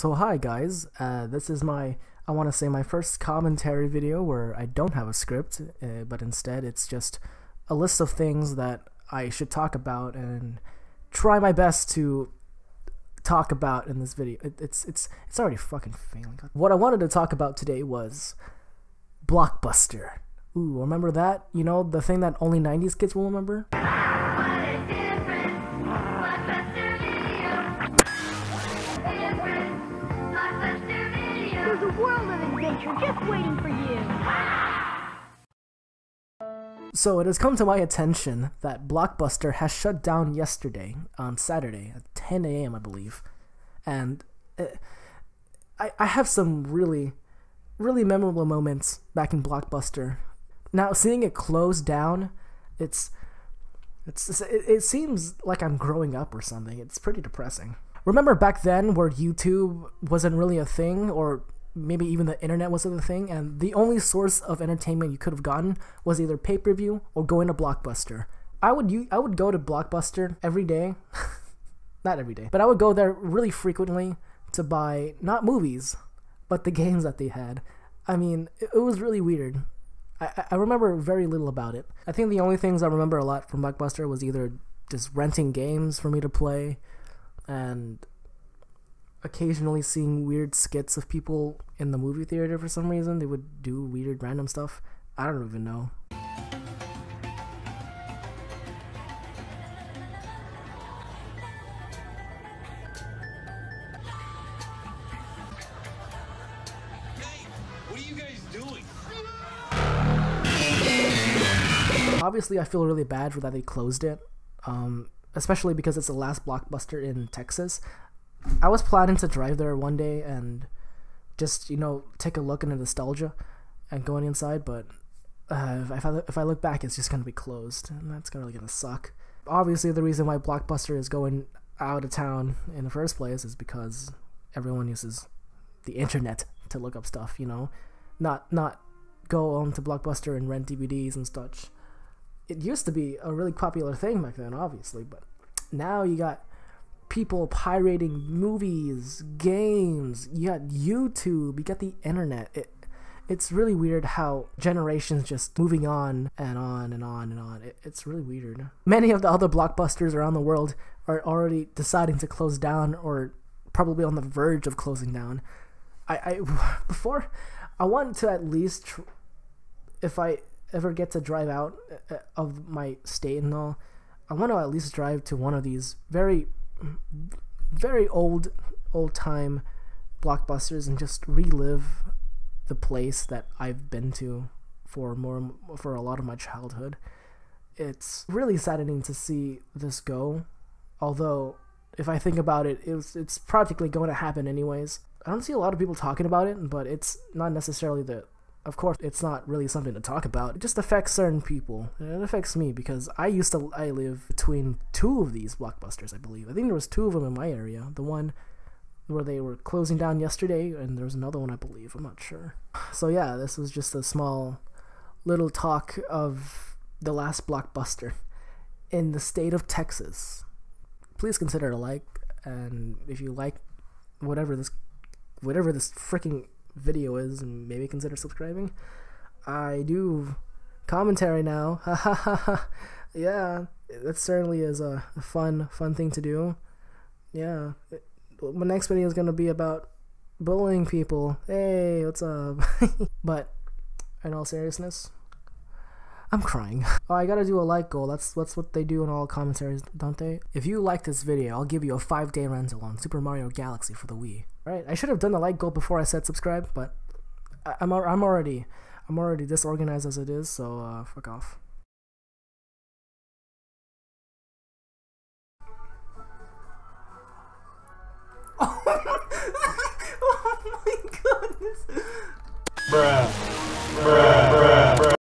So hi guys, uh, this is my, I want to say my first commentary video where I don't have a script, uh, but instead it's just a list of things that I should talk about and try my best to talk about in this video. It, it's it's it's already fucking failing. What I wanted to talk about today was Blockbuster. Ooh, remember that? You know, the thing that only 90s kids will remember? So it has come to my attention that Blockbuster has shut down yesterday on Saturday at 10 a.m. I believe, and uh, I I have some really really memorable moments back in Blockbuster. Now seeing it close down, it's it's it, it seems like I'm growing up or something. It's pretty depressing. Remember back then where YouTube wasn't really a thing or maybe even the internet wasn't a thing and the only source of entertainment you could have gotten was either pay-per-view or going to Blockbuster. I would I would go to Blockbuster every day. not every day, but I would go there really frequently to buy not movies, but the games that they had. I mean, it, it was really weird. I, I remember very little about it. I think the only things I remember a lot from Blockbuster was either just renting games for me to play and occasionally seeing weird skits of people in the movie theater for some reason. They would do weird random stuff. I don't even know. Obviously, I feel really bad for that they closed it, um, especially because it's the last blockbuster in Texas. I was planning to drive there one day and just you know take a look into nostalgia and going inside, but uh, if I if I look back, it's just gonna be closed, and that's really gonna suck. Obviously, the reason why Blockbuster is going out of town in the first place is because everyone uses the internet to look up stuff. You know, not not go on to Blockbuster and rent DVDs and such. It used to be a really popular thing back then, obviously, but now you got people pirating movies, games. You got YouTube. You got the internet. It, it's really weird how generations just moving on and on and on and on. It, it's really weird. Many of the other blockbusters around the world are already deciding to close down or probably on the verge of closing down. I, I before I want to at least if I ever get to drive out uh, of my state and all, I want to at least drive to one of these very very old old time blockbusters and just relive the place that I've been to for more for a lot of my childhood. It's really saddening to see this go, although if I think about it, it's it's practically going to happen anyways. I don't see a lot of people talking about it, but it's not necessarily the of course it's not really something to talk about. It just affects certain people. It affects me because I used to I live between two of these blockbusters, I believe. I think there was two of them in my area. The one where they were closing down yesterday and there was another one I believe. I'm not sure. So yeah, this was just a small little talk of the last blockbuster in the state of Texas. Please consider a like and if you like whatever this whatever this freaking video is and maybe consider subscribing. I do commentary now. yeah, that certainly is a fun, fun thing to do. Yeah, my next video is gonna be about bullying people. Hey, what's up? but in all seriousness, I'm crying. Oh, I gotta do a like goal. That's that's what they do in all commentaries, don't they? If you like this video, I'll give you a five day rental on Super Mario Galaxy for the Wii. Right? I should have done the like goal before I said subscribe, but I, I'm I'm already I'm already disorganized as it is. So uh, fuck off.